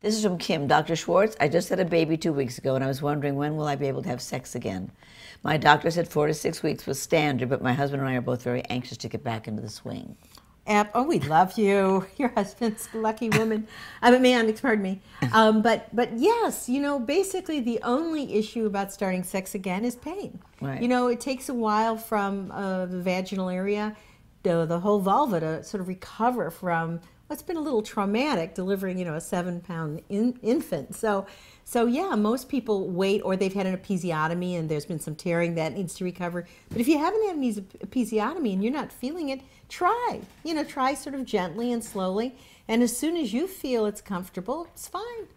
This is from Kim. Dr. Schwartz, I just had a baby two weeks ago and I was wondering when will I be able to have sex again? My doctor said four to six weeks was standard, but my husband and I are both very anxious to get back into the swing. App, oh, we love you. Your husband's a lucky woman. I mean, man, pardon me. Um, but but yes, you know, basically the only issue about starting sex again is pain. Right. You know, it takes a while from uh, the vaginal area, the, the whole vulva to sort of recover from what's been a little traumatic delivering, you know, a seven pound in, infant. So, so yeah, most people wait or they've had an episiotomy and there's been some tearing that needs to recover. But if you haven't had an episiotomy and you're not feeling it, try. You know, try sort of gently and slowly. And as soon as you feel it's comfortable, it's fine.